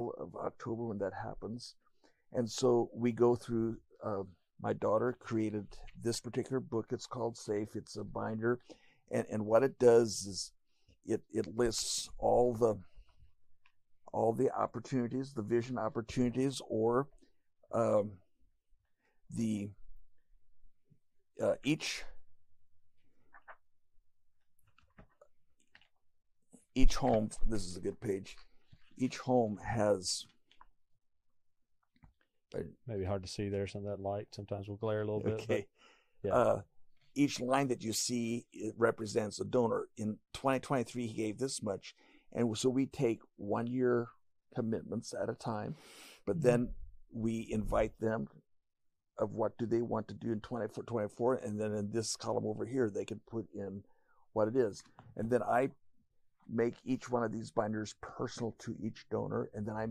of October when that happens. And so we go through. Uh, my daughter created this particular book. It's called Safe. It's a binder, and and what it does is it it lists all the all the opportunities, the vision opportunities, or um, the uh, each each home. This is a good page. Each home has Maybe hard to see there. Some of that light sometimes will glare a little bit. okay. yeah. Uh, each line that you see it represents a donor. In 2023, he gave this much, and so we take one year commitments at a time, but then we invite them of what do they want to do in 24 24 and then in this column over here they can put in what it is and then i make each one of these binders personal to each donor and then i